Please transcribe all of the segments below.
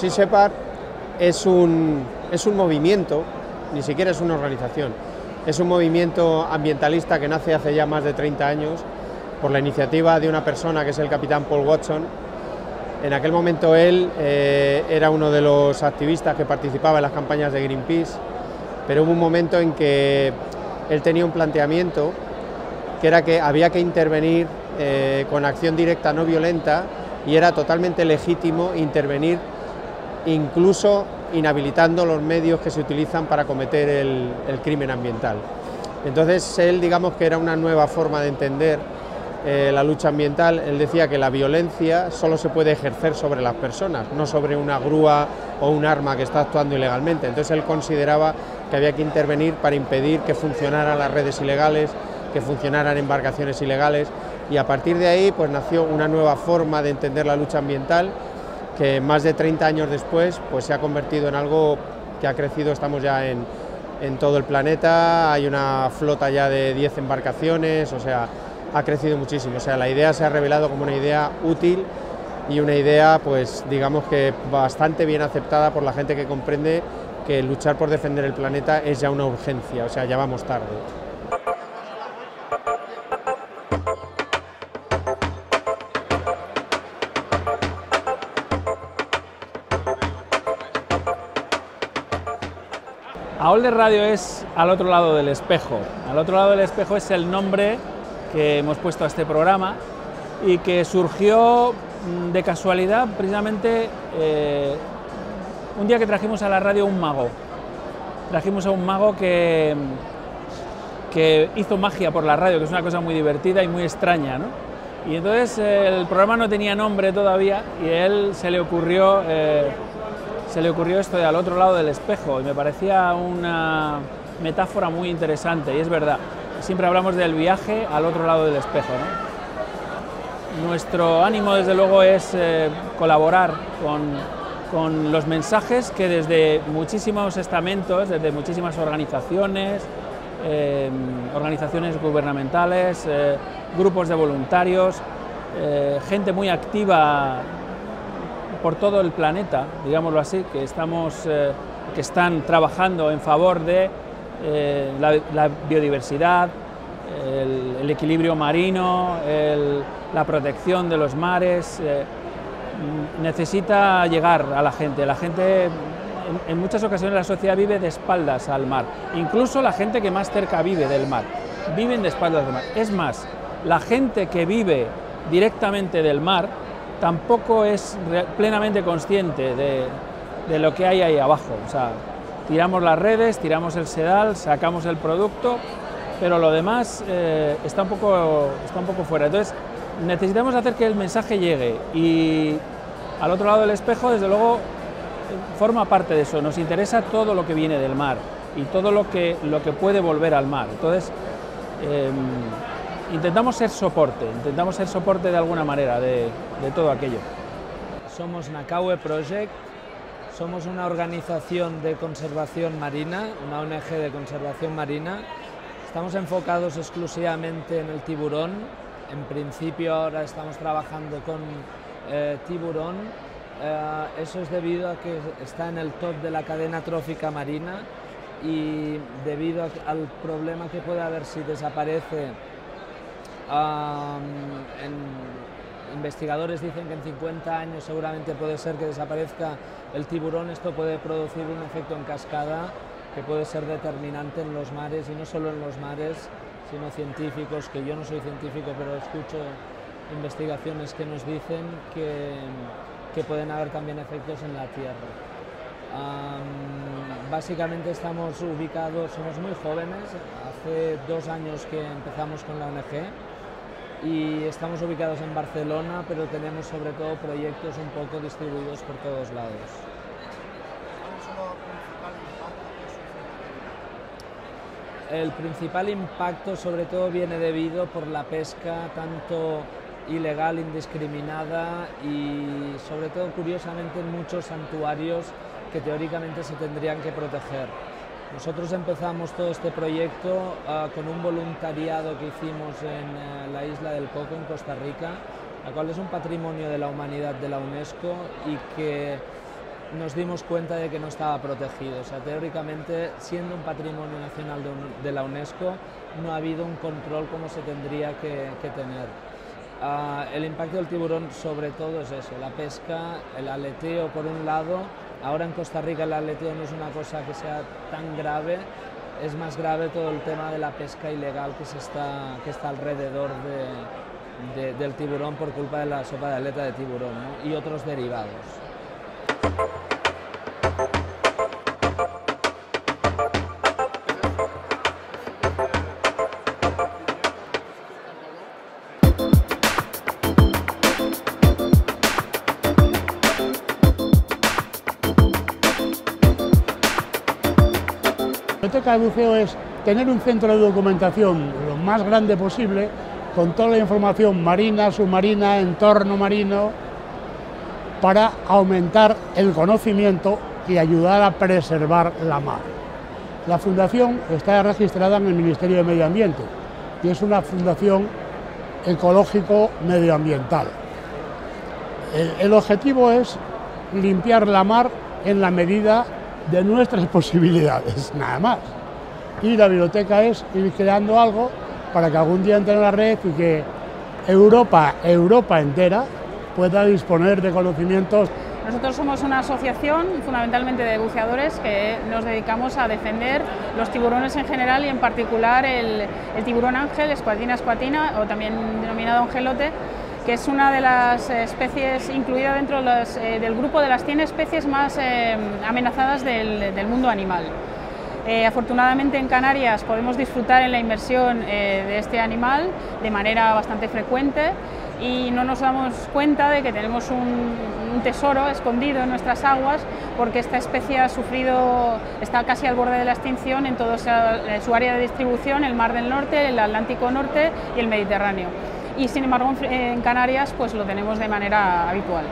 Sea Shepherd es un, es un movimiento, ni siquiera es una organización, es un movimiento ambientalista que nace hace ya más de 30 años por la iniciativa de una persona que es el capitán Paul Watson. En aquel momento él eh, era uno de los activistas que participaba en las campañas de Greenpeace, pero hubo un momento en que él tenía un planteamiento que era que había que intervenir eh, con acción directa no violenta y era totalmente legítimo intervenir incluso inhabilitando los medios que se utilizan para cometer el, crimen ambiental. Entonces él digamos que era una nueva forma de entender eh, la lucha ambiental, él decía que la violencia solo se puede ejercer sobre las personas, no sobre una grúa o un arma que está actuando ilegalmente. Entonces él consideraba que había que intervenir para impedir que funcionaran las redes ilegales, que funcionaran embarcaciones ilegales y a partir de ahí pues nació una nueva forma de entender la lucha ambiental que más de 30 años después pues se ha convertido en algo que ha crecido, estamos ya en, en todo el planeta, hay una flota ya de 10 embarcaciones, o sea, ha crecido muchísimo, o sea, la idea se ha revelado como una idea útil y una idea, pues digamos que bastante bien aceptada por la gente que comprende que luchar por defender el planeta es ya una urgencia, o sea, ya vamos tarde. AOL Radio es al otro lado del espejo. Al otro lado del espejo es el nombre que hemos puesto a este programa y que surgió mm, de casualidad precisamente eh, un día que trajimos a la radio un mago. Trajimos a un mago que, que hizo magia por la radio, que es una cosa muy divertida y muy extraña. Y entonces eh, el programa no tenía nombre todavía y a él se le ocurrió... Eh, se le ocurrió esto de al otro lado del espejo y me parecía una metáfora muy interesante y es verdad, siempre hablamos del viaje al otro lado del espejo. Nuestro ánimo desde luego es eh, colaborar con, los mensajes que desde muchísimos estamentos, desde muchísimas organizaciones, eh, organizaciones gubernamentales, eh, grupos de voluntarios, gente muy activa por todo el planeta, digámoslo así, que, estamos, eh, que están trabajando en favor de eh, la, biodiversidad, el, equilibrio marino, la protección de los mares. Eh, necesita llegar a la gente. La gente, en, en muchas ocasiones la sociedad vive de espaldas al mar, incluso la gente que más cerca vive del mar, viven de espaldas al mar. Es más, la gente que vive directamente del mar, tampoco es plenamente consciente de, lo que hay ahí abajo. O sea, tiramos las redes, tiramos el sedal, sacamos el producto, pero lo demás eh, está, un poco, está un poco fuera. Entonces, necesitamos hacer que el mensaje llegue y al otro lado del espejo, desde luego, forma parte de eso. Nos interesa todo lo que viene del mar y todo lo que, lo que puede volver al mar. Entonces, em, intentamos ser soporte, intentamos ser soporte de alguna manera de, todo aquello. Somos Nakawe Project, somos una organización de conservación marina, una ONG de conservación marina. Estamos enfocados exclusivamente en el tiburón. En principio ahora estamos trabajando con eh, tiburón. Eh, eso es debido a que está en el top de la cadena trófica marina y debido al problema que puede haber si desaparece investigadores dicen que en 50 años seguramente puede ser que desaparezca el tiburón. Esto puede producir un efecto en cascada que puede ser determinante en los mares y no solo en los mares, sino científicos, que yo no soy científico, pero escucho investigaciones que nos dicen que, que pueden haber también efectos en la Tierra. básicamente estamos ubicados, somos muy jóvenes, hace dos años que empezamos con la ONG y estamos ubicados en Barcelona, pero tenemos sobre todo proyectos un poco distribuidos por todos lados. El principal impacto sobre todo viene debido por la pesca tanto ilegal, indiscriminada y sobre todo curiosamente en muchos santuarios que teóricamente se tendrían que proteger. Nosotros empezamos todo este proyecto uh, con un voluntariado que hicimos en uh, la isla del Coco, en Costa Rica, la cual es un patrimonio de la humanidad de la UNESCO y que nos dimos cuenta de que no estaba protegido. O sea, teóricamente, siendo un patrimonio nacional de, un, de la UNESCO, no ha habido un control como se tendría que, que tener. Uh, el impacto del tiburón sobre todo es eso, la pesca, el aleteo por un lado, ahora en Costa Rica el aleteo no es una cosa que sea tan grave, es más grave todo el tema de la pesca ilegal que, se está, que está alrededor de, de, del tiburón por culpa de la sopa de aleta de tiburón y otros derivados. Biblioteca de buceo es tener un centro de documentación lo más grande posible, con toda la información marina, submarina, entorno marino, para aumentar el conocimiento y ayudar a preservar la mar. La fundación está registrada en el Ministerio de Medio Ambiente y es una fundación ecológico-medioambiental. El objetivo es limpiar la mar en la medida de nuestras posibilidades, nada más. Y la biblioteca es ir creando algo para que algún día entre en la red y que Europa, Europa entera, pueda disponer de conocimientos. Nosotros somos una asociación fundamentalmente de buceadores que nos dedicamos a defender los tiburones en general y en particular el, tiburón ángel, escuatina escuatina o también denominado angelote, que es una de las especies incluida dentro eh, del grupo de las 100 especies más eh, amenazadas del, mundo animal. Eh, afortunadamente en Canarias podemos disfrutar en la inmersión eh, de este animal de manera bastante frecuente y no nos damos cuenta de que tenemos un, tesoro escondido en nuestras aguas porque esta especie ha sufrido, está casi al borde de la extinción en toda su área de distribución, el Mar del Norte, el Atlántico Norte y el Mediterráneo y sin embargo en Canarias pues lo tenemos de manera habitual.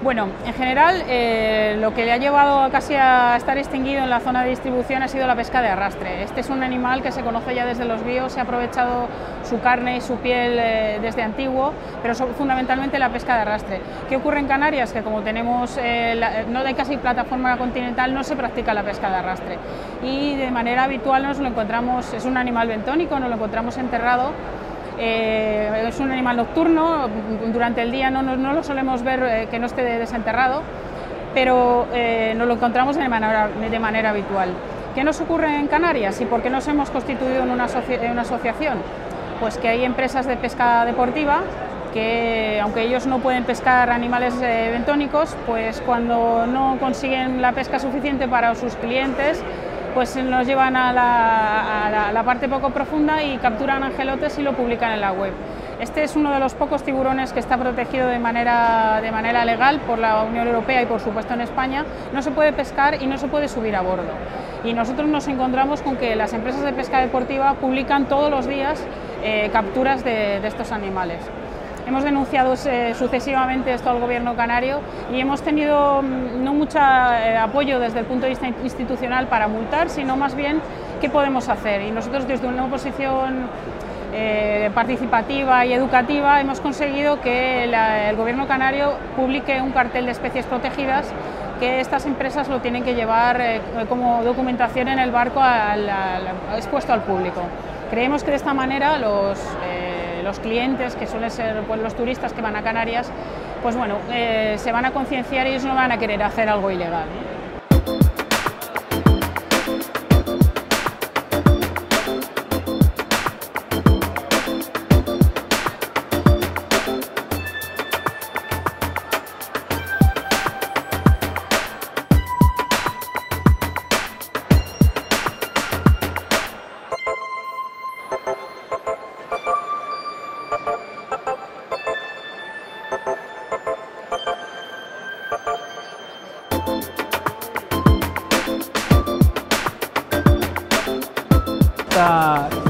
Bueno, en general eh, lo que le ha llevado casi a estar extinguido en la zona de distribución ha sido la pesca de arrastre. Este es un animal que se conoce ya desde los ríos, se ha aprovechado su carne y su piel eh, desde antiguo, pero son, fundamentalmente la pesca de arrastre. ¿Qué ocurre en Canarias? Que como tenemos, eh, no hay casi plataforma continental, no se practica la pesca de arrastre. Y de manera habitual nos lo encontramos, es un animal bentónico, nos lo encontramos enterrado eh, es un animal nocturno, durante el día no, no, no lo solemos ver eh, que no esté desenterrado, pero eh, nos lo encontramos de manera, de manera habitual. ¿Qué nos ocurre en Canarias y por qué nos hemos constituido en una, en una asociación? Pues que hay empresas de pesca deportiva que aunque ellos no pueden pescar animales eh, bentónicos, pues cuando no consiguen la pesca suficiente para sus clientes, pues nos llevan a la, parte poco profunda y capturan angelotes y lo publican en la web. Este es uno de los pocos tiburones que está protegido de manera, de manera legal por la Unión Europea y por supuesto en España. No se puede pescar y no se puede subir a bordo. Y nosotros nos encontramos con que las empresas de pesca deportiva publican todos los días eh, capturas de estos animales. Hemos denunciado eh, sucesivamente esto al gobierno canario y hemos tenido mm, no mucho eh, apoyo desde el punto de vista institucional para multar, sino más bien qué podemos hacer. Y nosotros desde una posición eh, participativa y educativa hemos conseguido que la, el gobierno canario publique un cartel de especies protegidas que estas empresas lo tienen que llevar eh, como documentación en el barco al, al, expuesto al público. Creemos que de esta manera los eh, los clientes, que suelen ser pues, los turistas que van a Canarias, pues bueno, eh, se van a concienciar y ellos no van a querer hacer algo ilegal.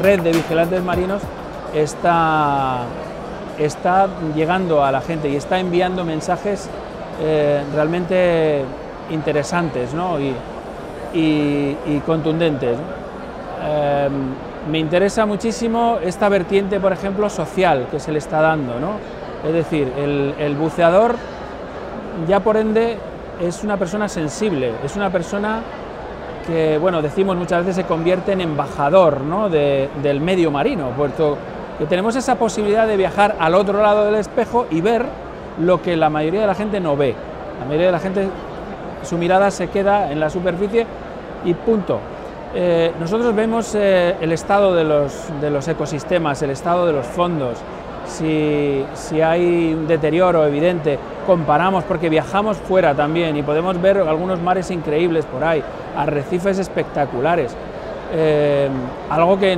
Red de vigilantes marinos está, está llegando a la gente y está enviando mensajes eh, realmente interesantes y, contundentes. Em, me interesa muchísimo esta vertiente, por ejemplo, social que se le está dando. Es decir, el, buceador ya por ende es una persona sensible, es una persona que, bueno, decimos muchas veces se convierte en embajador del medio marino, puesto que tenemos esa posibilidad de viajar al otro lado del espejo y ver lo que la mayoría de la gente no ve. La mayoría de la gente, su mirada se queda en la superficie y punto. Eh, nosotros vemos eh, el estado de los, ecosistemas, el estado de los fondos, si, si, hay un deterioro evidente, comparamos porque viajamos fuera también y podemos ver algunos mares increíbles por ahí, arrecifes espectaculares. Eh, algo que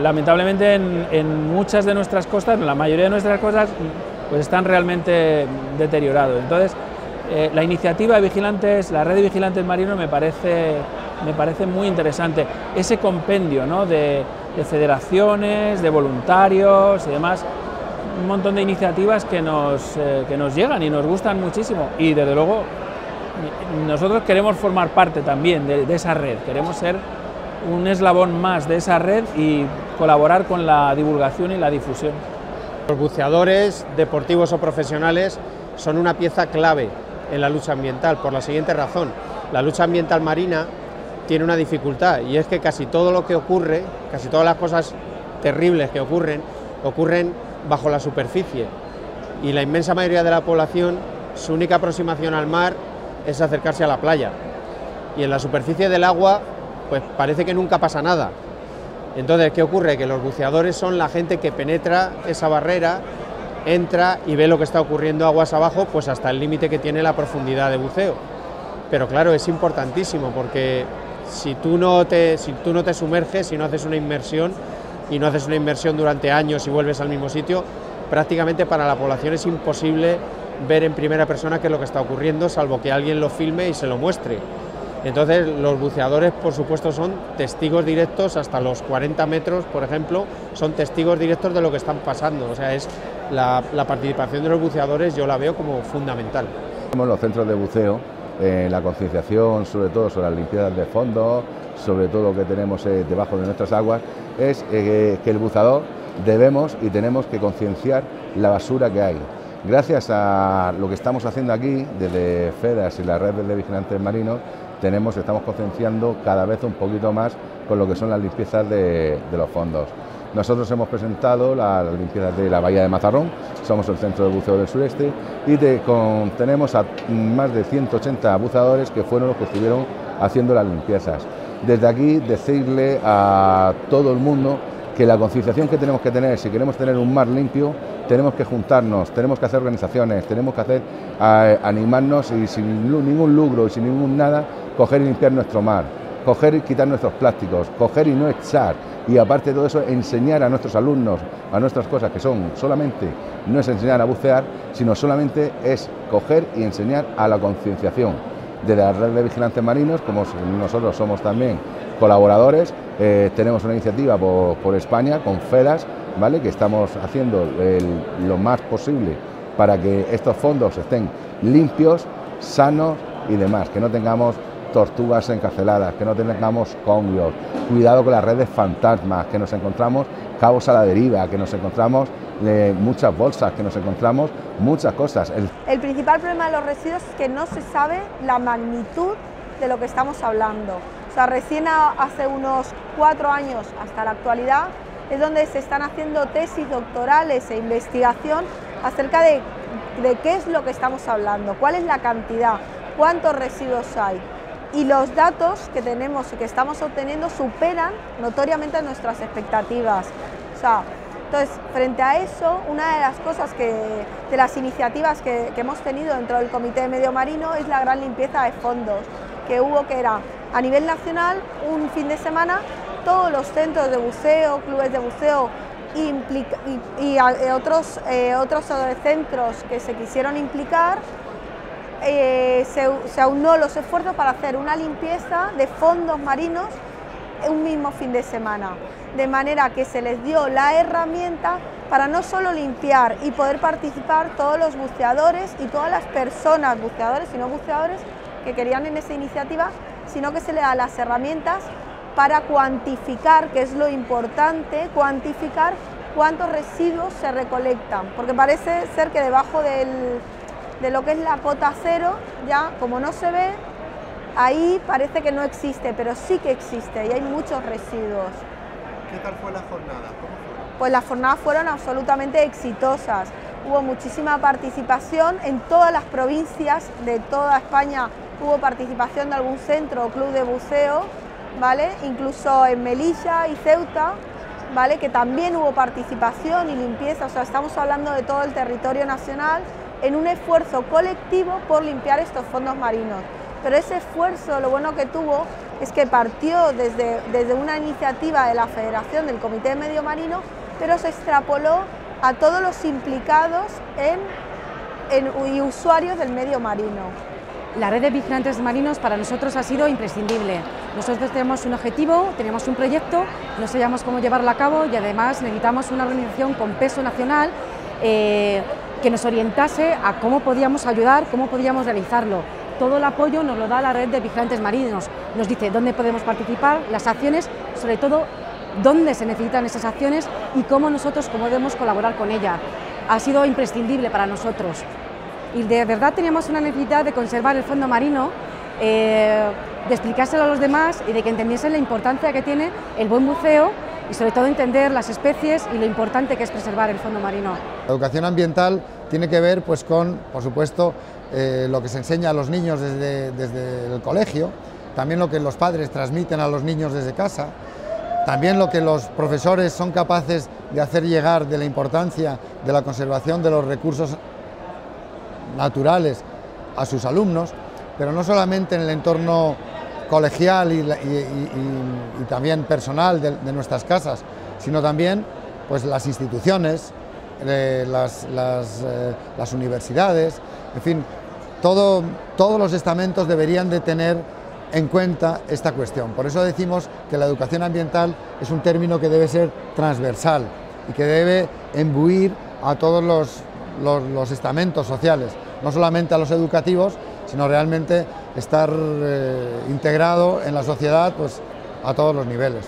lamentablemente en, muchas de nuestras costas, en la mayoría de nuestras costas, pues están realmente deteriorados. Entonces, la iniciativa de vigilantes, la red de vigilantes marinos me parece me parece muy interesante ese compendio de, federaciones, de voluntarios y demás, un montón de iniciativas que nos, eh, que nos llegan y nos gustan muchísimo y desde luego nosotros queremos formar parte también de, esa red, queremos ser un eslabón más de esa red y colaborar con la divulgación y la difusión. Los buceadores, deportivos o profesionales, son una pieza clave en la lucha ambiental por la siguiente razón. La lucha ambiental marina tiene una dificultad y es que casi todo lo que ocurre, casi todas las cosas terribles que ocurren, ocurren bajo la superficie y la inmensa mayoría de la población su única aproximación al mar es acercarse a la playa y en la superficie del agua pues parece que nunca pasa nada. Entonces, ¿qué ocurre? Que los buceadores son la gente que penetra esa barrera, entra y ve lo que está ocurriendo aguas abajo, pues hasta el límite que tiene la profundidad de buceo. Pero claro, es importantísimo porque si tú no te, si tú no te sumerges, si no haces una inmersión y no haces una inmersión durante años y vuelves al mismo sitio, prácticamente para la población es imposible ver en primera persona qué es lo que está ocurriendo, salvo que alguien lo filme y se lo muestre. Entonces los buceadores, por supuesto, son testigos directos hasta los 40 metros, por ejemplo, son testigos directos de lo que están pasando. O sea, es la, la participación de los buceadores yo la veo como fundamental. Los centros de buceo en la concienciación, sobre todo sobre las limpiezas de fondo, sobre todo lo que tenemos eh, debajo de nuestras aguas, es eh, que el buzador debemos y tenemos que concienciar la basura que hay. Gracias a lo que estamos haciendo aquí, desde FEDAS y la red de vigilantes marinos, tenemos, estamos concienciando cada vez un poquito más con lo que son las limpiezas de los fondos. Nosotros hemos presentado la, limpieza de la bahía de Mazarrón, somos el centro de buceo del sureste y tenemos a más de 180 buceadores que fueron los que estuvieron haciendo las limpiezas. Desde aquí decirle a todo el mundo que la concienciación que tenemos que tener, si queremos tener un mar limpio, tenemos que juntarnos, tenemos que hacer organizaciones, tenemos que hacer animarnos y sin ningún lucro y sin ningún nada, coger y limpiar nuestro mar, coger y quitar nuestros plásticos, coger y no echar y aparte de todo eso enseñar a nuestros alumnos a nuestras cosas que son solamente, no es enseñar a bucear, sino solamente es coger y enseñar a la concienciación. De la red de vigilantes marinos, como nosotros somos también colaboradores, eh, tenemos una iniciativa por, España con FEDAS, ¿vale? que estamos haciendo lo más posible para que estos fondos estén limpios, sanos y demás, que no tengamos tortugas encarceladas, que no tengamos congios, cuidado con las redes fantasmas, que nos encontramos cabos a la deriva, que nos encontramos eh, muchas bolsas, que nos encontramos muchas cosas. El... principal problema de los residuos es que no se sabe la magnitud de lo que estamos hablando. O sea, recién hace unos cuatro años hasta la actualidad es donde se están haciendo tesis doctorales e investigación acerca de, de qué es lo que estamos hablando, cuál es la cantidad, cuántos residuos hay y los datos que tenemos y que estamos obteniendo superan notoriamente nuestras expectativas. O sea, entonces, frente a eso, una de las cosas que, de las iniciativas que, hemos tenido dentro del Comité de Medio Marino es la gran limpieza de fondos, que hubo que era a nivel nacional un fin de semana, todos los centros de buceo, clubes de buceo y, otros, eh, otros centros que se quisieron implicar eh, se, aunó los esfuerzos para hacer una limpieza de fondos marinos un mismo fin de semana, de manera que se les dio la herramienta para no solo limpiar y poder participar todos los buceadores y todas las personas, buceadores y no buceadores, que querían en esa iniciativa, sino que se le da las herramientas para cuantificar, que es lo importante, cuantificar cuántos residuos se recolectan, porque parece ser que debajo de lo que es la cota cero, ya como no se ve, ahí parece que no existe, pero sí que existe y hay muchos residuos. ¿Qué tal fue la jornada? Pues las jornadas fueron absolutamente exitosas. Hubo muchísima participación en todas las provincias de toda España. Hubo participación de algún centro o club de buceo, ¿vale? Incluso en Melilla y Ceuta, ¿vale? Que también hubo participación y limpieza. O sea, estamos hablando de todo el territorio nacional en un esfuerzo colectivo por limpiar estos fondos marinos. Pero ese esfuerzo, lo bueno que tuvo es que partió desde, desde una iniciativa de la Federación del Comité de Medio Marino, pero se extrapoló a todos los implicados en, y usuarios del medio marino. La red de vigilantes marinos para nosotros ha sido imprescindible. Nosotros tenemos un objetivo, tenemos un proyecto, no sabíamos cómo llevarlo a cabo y además necesitamos una organización con peso nacional eh, que nos orientase a cómo podíamos ayudar, cómo podíamos realizarlo. Todo el apoyo nos lo da la red de vigilantes marinos, nos dice dónde podemos participar, las acciones, sobre todo dónde se necesitan esas acciones y cómo nosotros podemos colaborar con ella. Ha sido imprescindible para nosotros. Y de verdad teníamos una necesidad de conservar el fondo marino, eh, de explicárselo a los demás y de que entendiesen la importancia que tiene el buen buceo y sobre todo entender las especies y lo importante que es preservar el fondo marino. La educación ambiental tiene que ver pues, con, por supuesto, eh, lo que se enseña a los niños desde, desde el colegio, también lo que los padres transmiten a los niños desde casa, también lo que los profesores son capaces de hacer llegar de la importancia de la conservación de los recursos naturales a sus alumnos, pero no solamente en el entorno colegial y, también personal de, nuestras casas, sino también pues, las instituciones, las, eh, las, universidades, en fin, todo, todos los estamentos deberían de tener en cuenta esta cuestión. Por eso decimos que la educación ambiental es un término que debe ser transversal y que debe embuir a todos los, los, estamentos sociales, no solamente a los educativos, sino realmente estar eh, integrado en la sociedad pues, a todos los niveles.